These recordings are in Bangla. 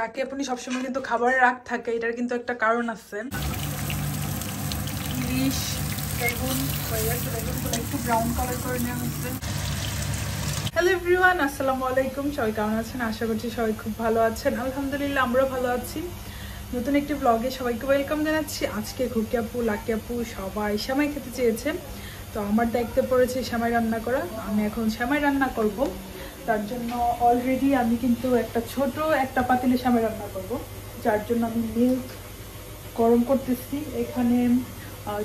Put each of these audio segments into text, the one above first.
লাকি আপনি সবসময় কিন্তু খাবারের রাগ থাকে, এটার কিন্তু একটা কারণ আছে। ইলিশ, বেগুন একটু ব্রাউন কালার করে নেওয়া হচ্ছে। হ্যালো এভরিওয়ান আসসালামু আলাইকুম। সবাই কেমন আছেন? আশা করছি সবাই খুব ভালো আছেন। আলহামদুলিল্লাহ, আমরাও ভালো আছি। নতুন একটি ব্লগে সবাইকে ওয়েলকাম জানাচ্ছি। আজকে ঘুকি আপু লাকি আপু, সবাই সেমাই খেতে চেয়েছে। তো আমার দায়িত্বে পড়েছে সেমাই রান্না করা। আমি এখন শ্যামাই রান্না করব। তার জন্য অলরেডি আমি কিন্তু একটা ছোট একটা পাতিলে সেমাই রান্না করব, যার জন্য আমি মিল্ক গরম করতেছি। এখানে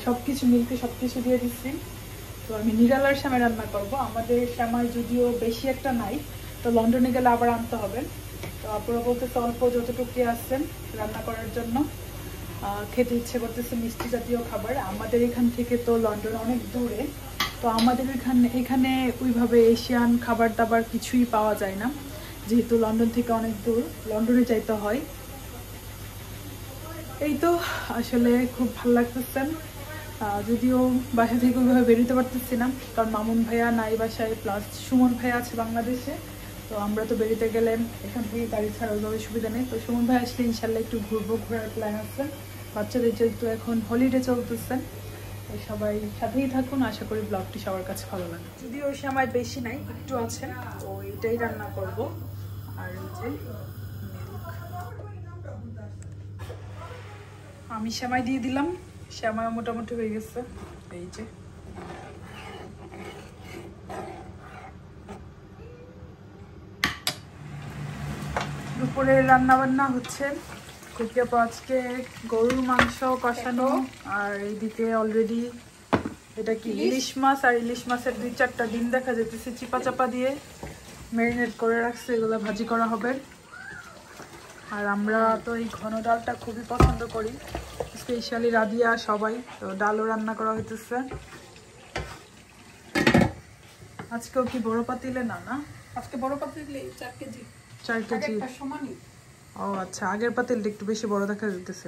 সব কিছু মিল্কে সব কিছু দিয়ে দিচ্ছি তো আমি নিরালার শ্যামাই রান্না করব। আমাদের শ্যামাই যদিও বেশি একটা নাই, তো লন্ডনে গেলে আবার আনতে হবে। তো আপনারা বলতেছে অল্প যতটুকু আসছেন রান্না করার জন্য। খেতে ইচ্ছে করতেছে মিষ্টি জাতীয় খাবার। আমাদের এখান থেকে তো লন্ডন অনেক দূরে। তো আমাদের এখানে এখানে ওইভাবে এশিয়ান খাবার দাবার কিছুই পাওয়া যায় না। যেহেতু লন্ডন থেকে অনেক দূর, লন্ডনে যাইতে হয়। এই তো, আসলে খুব ভালো লাগতেছে। যদিও বাসা থেকে ওইভাবে বেরোতে পারতেছি না, কারণ মামুন ভাইয়া নাই বাসায়, প্লাস সুমন ভাইয়া আছে বাংলাদেশে। তো আমরা তো বেরোতে গেলে এখান থেকে গাড়ি ছাড়া ওইভাবে সুবিধা নেই। তো সুমন ভাই আসলে ইনশাল্লাহ একটু ঘুরবো, ঘোরার প্ল্যান আছে। বাচ্চাদের যেহেতু এখন হলিডে চলতেছে তো সবাই সাথেই থাকুন, আশা করি ব্লগটি সবার কাছে ভালো লাগে যদিও সময় বেশি নাই, একটু আছে, তো এটাই রান্না করব। আর যে আমি সেমাই দিয়ে দিলাম শ্যামা মোটামুটি হয়ে গেছে। এই যে। দুপুরে রান্না বান্না হচ্ছে কুকিয়াপা আজকে গরুর মাংস কষানো আর এইদিকে অলরেডি এটা কি ইলিশ? মাছ আর ইলিশ মাছের দুই চারটা ডিম দেখা যেতেছে চিপা চাপা দিয়ে। ম্যারিনেট করে রাখছে এগুলো ভাজি করা হবে। আর আমরা তো এই ঘন ডালটা খুবই পছন্দ করি স্পেশালি রাদিয়া সবাই তো ডালও রান্না করা হইতেছে। আজকেও কি বড় পাতিলে না না? আজকে বড় পাতিলে চার কেজি। চার কেজি। সমানই ও আচ্ছা আগের পাতিলটা একটু বেশি বড় দেখা যেতেছে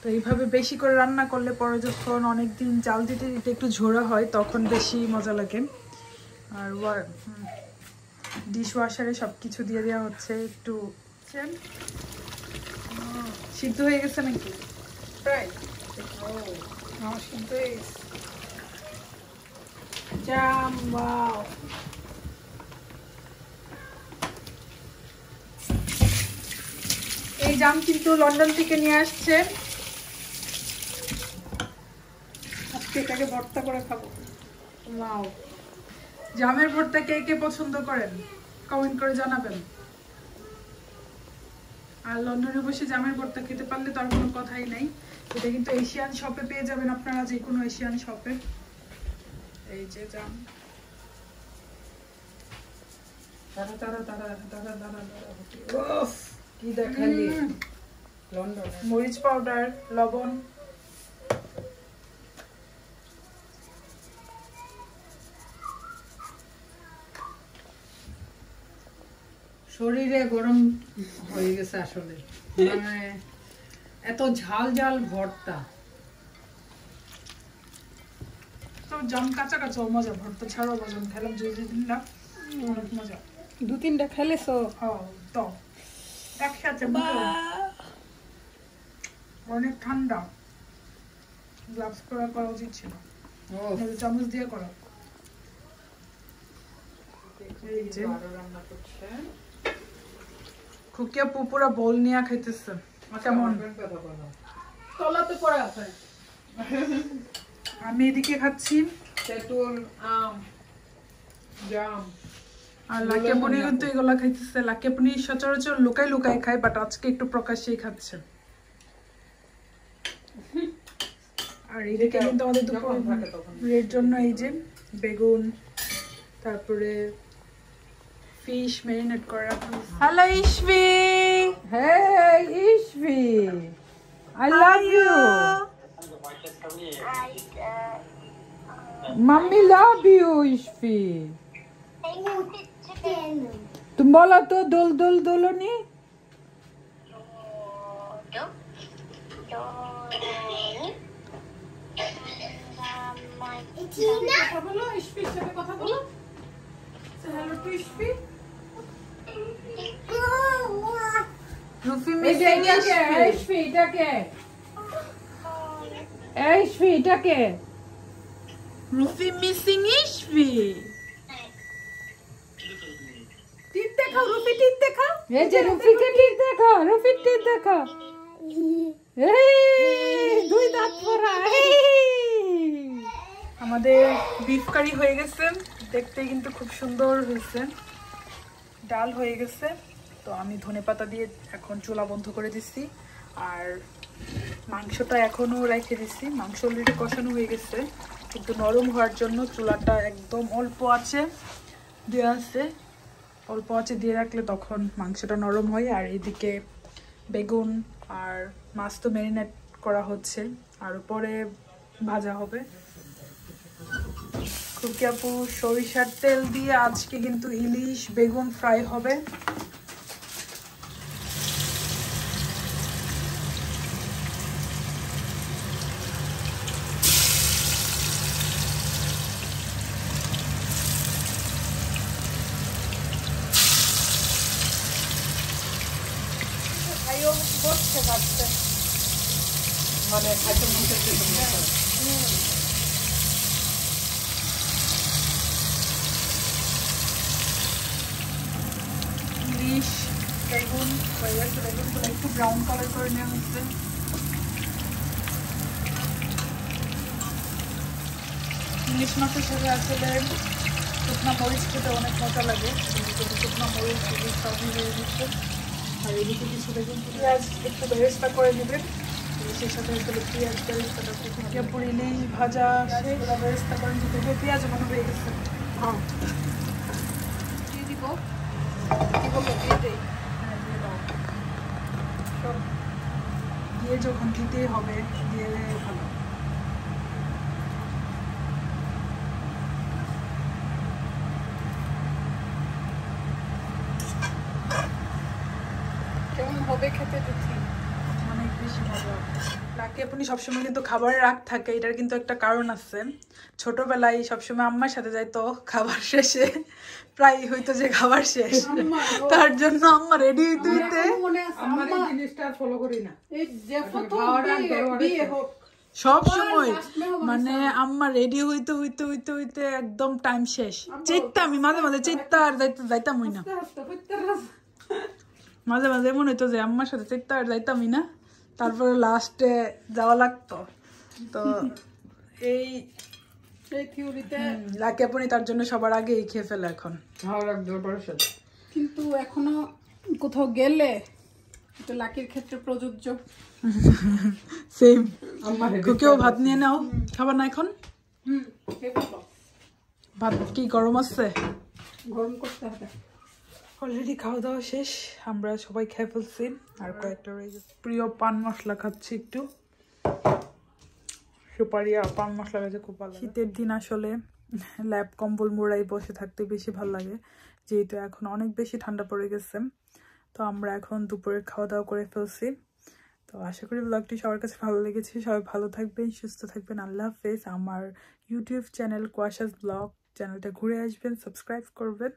তো এইভাবে বেশি করে রান্না করলে পরে যখন অনেকদিন জাল দিতে দিতে একটু ঝোড়া হয় তখন বেশি মজা লাগে। আর ডিশ ওয়াশারে সব কিছু দিয়ে দেওয়া হচ্ছে একটু। সিদ্ধ হয়ে গেছে নাকি? প্রায় আমার সিদ্ধ হয়ে গেছে জাম ওয়াও এই জাম কিন্তু লন্ডন থেকে নিয়ে আসছে আজকে এটাকে ভর্তা করে খাব ওয়াও জামের ভর্তা কে কে পছন্দ করেন কমেন্ট করে জানাবেন আর লন্ডনে বসে জামের ভর্তা খেতে পারলে তার কোনো কথাই নাই এটা কিন্তু এশিয়ান শপে পেয়ে যাবেন আপনারা যে কোনো এশিয়ান শপে এই যে জাম তারা দাঁড়া দাঁড়া দাঁড়া দাঁড়া উফ কি দেখালি? লন্ডনে মরিচ পাউডার লবণ। শরীরে গরম হয়ে গেছে আসলে। মানে এত ঝাল ঝাল ভর্তা। তো জাম কাঁচা কাঁচা মজা ভর্তা ছাড়াও মজা খেলাম যে দিন না অনেক মজা। দু তিনটা খেলেছো? হ্যাঁ তো। একসাথে অনেক ঠান্ডা। গ্লাভস করা করা উচিত ছিল। চামচ দিয়ে করা। এই যে। রান্না করছে। খুকিয়া পুপুরা বোল নিয়ে খাইতেছে। কেমন? তলাতে পড়ে আছে। আমি এদিকে খাচ্ছি। তেঁতুল আম জাম। আর লাকিয়াপুনি কিন্তু এগুলা খাইতেছে লাকিয়াপুনি সচরাচর লুকাই লুকাই খায় বাট আজকে একটু প্রকাশ্যেই খাচ্ছে আর এদিকে কিন্তু আমাদের দুপুর যখন থাকে তখন। এর জন্য এই যে বেগুন তারপরে ফিশ ম্যারিনেট করে hello Ishvi Hey, Ishvi. I love you. Mommy love you, Ishvi. তুমি বলো তো দোল দোল দোলনি? এই ইসফি এটাকে রুফি মিসিং ইসফি দেখাও রুফি টিপ দেখাও। এই যে রুফিকে টিপ দেখো রুফির টিপ দেখো এই দুই দাঁত পড়া আমাদের বিফ কারি হয়ে গেছে দেখতে কিন্তু খুব সুন্দর হয়েছে। ডাল হয়ে গেছে তো আমি ধনেপাতা দিয়ে এখন চুলা বন্ধ করে দিচ্ছি আর মাংসটা এখনও রেখে দিচ্ছি মাংস অলরেডি কষানো হয়ে গেছে কিন্তু নরম হওয়ার জন্য চুলাটা একদম অল্প আছে দেওয়া আছে। অল্প আছে দিয়ে রাখলে তখন মাংসটা নরম হয়, আর এদিকে বেগুন আর মাছ তো ম্যারিনেট করা হচ্ছে, আর উপরে ভাজা হবে। খুকি আপু, সরিষার তেল দিয়ে আজকে কিন্তু ইলিশ বেগুন ফ্রাই হবে। মানে করো। ইলিশ, বেগুন হয়ে গেছে একটু ব্রাউন কালার করে নেওয়া হচ্ছে মাছের সাথে আসলে শুকনা মরিচ খেতে অনেক মজা লাগে। শুকনা মরিচ, ইলিশ সবই আর এদিকে কিছু বেগুন পেঁয়াজ একটু বেরেস্তা করে নেবেন। ইলিশের সাথে আসলে পেঁয়াজ বেরেস্তাটা ইলিশ ভাজা সেগুলো বেরেস্তা করেন দিতে পেঁয়াজ মনে হয়ে গেছে। হ্যাঁ। দিয়ে দিব। কি বলব দিয়ে দেই। হ্যাঁ, দিয়ে যখন দিতেই হবে দিয়ে ভালো। কেমন হবে খেতে? মজা লাকি আপনি সবসময় কিন্তু খাবারের রাগ থাকে এটার কিন্তু একটা কারণ আছে। ছোটবেলায় সবসময় আম্মার সাথে যাইতো খাবার শেষে প্রায় হইতো যে খাবার শেষ। তার জন্য আম্মা রেডি হইতে হইতে মনে সব সময় মনে আম্মা রেডি হইতে হইতে হইতে হইতে একদম টাইম শেষ। চেতাম আমি মাঝে মাঝে চেতা আর যাইতে যাইতামই না। মাঝে মাঝে মনে হইতো যে আম্মার সাথে চেতা আর যাইতামই না। তারপরে লাস্টে যাওয়া লাগতো। তো এই সেই থিওরিতে লাকি আপনি তার জন্য সবার আগে খেয়ে ফেলে এখন। কিন্তু এখনও কোথাও গেলে এটা লাকির ক্ষেত্রে প্রযোজ্য। সেম কেউ ভাত নিয়ে নাও। খাবার না এখন? হুম ভাত কি গরম আছে? গরম করতে হবে। অলরেডি খাওয়া দাওয়া শেষ। আমরা সবাই খেয়ে ফেলছি। আর কয়েকটা রয়ে প্রিয়, পান মশলা খাচ্ছি একটু। সুপারি আর পান মশলা খাচ্ছে খুব ভালো শীতের দিন আসলে ল্যাব কম্বল মোড়াই বসে থাকতে বেশি ভালো লাগে। যেহেতু এখন অনেক বেশি ঠান্ডা পড়ে গেছে। তো আমরা এখন দুপুরে খাওয়া দাওয়া করে ফেলছি। তো আশা করি ব্লগটি সবার কাছে ভালো লেগেছে। সবাই ভালো থাকবেন, সুস্থ থাকবেন। আল্লাহ হাফেজ। আমার ইউটিউব চ্যানেল কোয়াশাস ব্লগ চ্যানেলটা ঘুরে আসবেন সাবস্ক্রাইব করবেন।